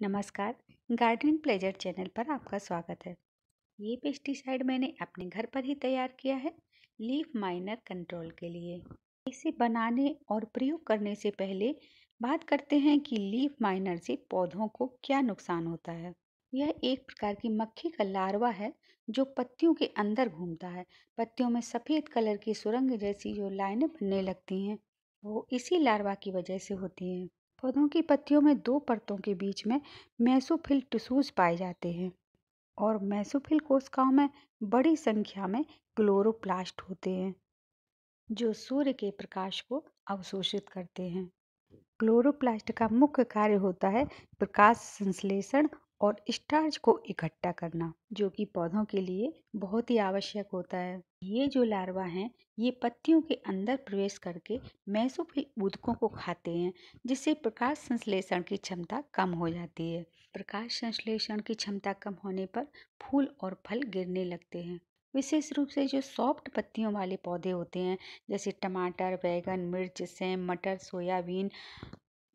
नमस्कार। Gardening pleasure channel पर आपका स्वागत है। ये पेस्टिसाइड मैंने अपने घर पर ही तैयार किया है, लीफ माइनर कंट्रोल के लिए। इसे बनाने और प्रयोग करने से पहले बात करते हैं कि लीफ माइनर से पौधों को क्या नुकसान होता है। यह एक प्रकार की मक्खी का लार्वा है, जो पत्तियों के अंदर घूमता है। पत्तियों में सफ़ेद कलर की सुरंग जैसी जो लाइनें बनने लगती हैं, वो इसी लार्वा की वजह से होती हैं। पौधों की पत्तियों में दो परतों के बीच में मैसोफिल टिशूज पाए जाते हैं और मैसोफिल कोशिकाओं में बड़ी संख्या में क्लोरोप्लास्ट होते हैं, जो सूर्य के प्रकाश को अवशोषित करते हैं। क्लोरोप्लास्ट का मुख्य कार्य होता है प्रकाश संश्लेषण और स्टार्च को इकट्ठा करना, जो कि पौधों के लिए बहुत ही आवश्यक होता है। ये जो लार्वा हैं, ये पत्तियों के अंदर प्रवेश करके मैसोफिल ऊतकों को खाते हैं, जिससे प्रकाश संश्लेषण की क्षमता कम हो जाती है। प्रकाश संश्लेषण की क्षमता कम होने पर फूल और फल गिरने लगते हैं। विशेष रूप से जो सॉफ्ट पत्तियों वाले पौधे होते हैं, जैसे टमाटर, बैगन, मिर्च, सेम, मटर, सोयाबीन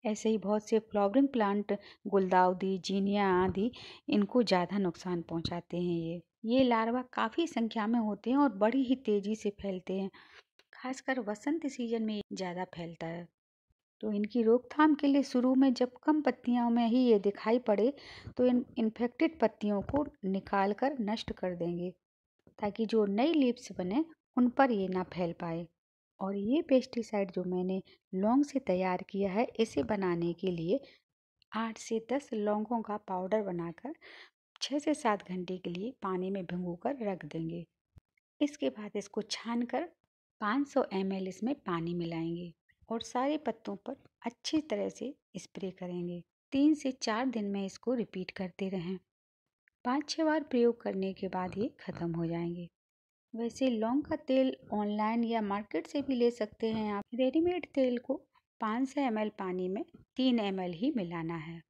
ऐसे ही बहुत से फ्लावरिंग प्लांट, गुलदाउदी, जीनिया आदि, इनको ज़्यादा नुकसान पहुंचाते हैं ये। ये लार्वा काफ़ी संख्या में होते हैं और बड़ी ही तेज़ी से फैलते हैं, खासकर वसंत सीज़न में ज़्यादा फैलता है। तो इनकी रोकथाम के लिए शुरू में जब कम पत्तियों में ही ये दिखाई पड़े तो इन इन्फेक्टेड पत्तियों को निकाल कर नष्ट कर देंगे, ताकि जो नई लीव्स बने, उन पर ये ना फैल पाए। और ये पेस्टिसाइड जो मैंने लौंग से तैयार किया है, इसे बनाने के लिए आठ से दस लौंगों का पाउडर बनाकर छः से सात घंटे के लिए पानी में भिगो कर रख देंगे। इसके बाद इसको छान कर पाँच सौ एम एल इसमें पानी मिलाएँगे और सारे पत्तों पर अच्छी तरह से स्प्रे करेंगे। तीन से चार दिन में इसको रिपीट करते रहें। पाँच छः बार प्रयोग करने के बाद ये ख़त्म हो जाएँगे। वैसे लौंग का तेल ऑनलाइन या मार्केट से भी ले सकते हैं आप। रेडीमेड तेल को 500 सौ पानी में 3 एम ही मिलाना है।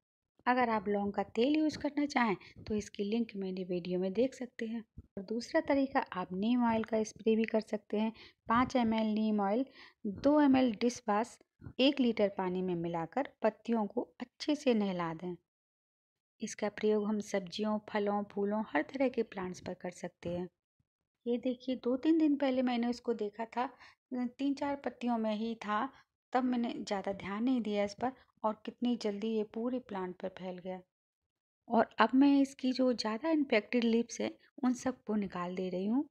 अगर आप लौंग का तेल यूज़ करना चाहें तो इसकी लिंक मैंने वीडियो में देख सकते हैं। और दूसरा तरीका, आप नीम ऑयल का स्प्रे भी कर सकते हैं। पाँच एम नीम ऑयल, दो एम डिश वाश एक लीटर पानी में मिलाकर पत्तियों को अच्छे से नहला दें। इसका प्रयोग हम सब्जियों, फलों, फूलों, हर तरह के प्लांट्स पर कर सकते हैं। ये देखिए दो तीन दिन पहले मैंने उसको देखा था तीन चार पत्तियों में ही था, तब मैंने ज़्यादा ध्यान नहीं दिया इस पर और कितनी जल्दी ये पूरे प्लांट पर फैल गया। और अब मैं इसकी जो ज़्यादा इन्फेक्टेड लिप्स है, उन सबको निकाल दे रही हूँ।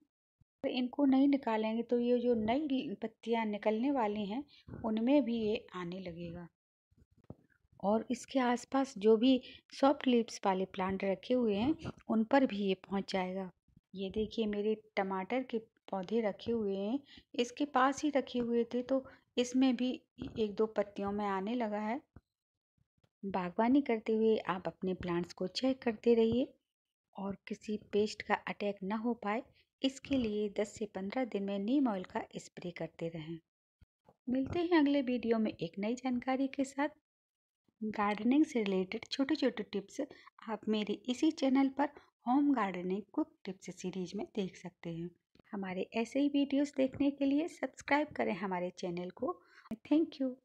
तो इनको नहीं निकालेंगे तो ये जो नई पत्तियाँ निकलने वाली हैं, उनमें भी ये आने लगेगा। और इसके आसपास जो भी सॉफ्ट लिप्स वाले प्लांट रखे हुए हैं, उन पर भी ये पहुँच जाएगा। ये देखिए मेरे टमाटर के पौधे रखे हुए हैं, इसके पास ही रखे हुए थे तो इसमें भी एक दो पत्तियों में आने लगा है। बागवानी करते हुए आप अपने प्लांट्स को चेक करते रहिए और किसी पेस्ट का अटैक ना हो पाए, इसके लिए 10 से 15 दिन में नीम ऑयल का स्प्रे करते रहें। मिलते हैं अगले वीडियो में एक नई जानकारी के साथ। गार्डनिंग से रिलेटेड छोटे छोटे टिप्स आप मेरे इसी चैनल पर home gardening cook tips series में देख सकते हैं। हमारे ऐसे ही वीडियोस देखने के लिए सब्सक्राइब करें हमारे चैनल को। Thank you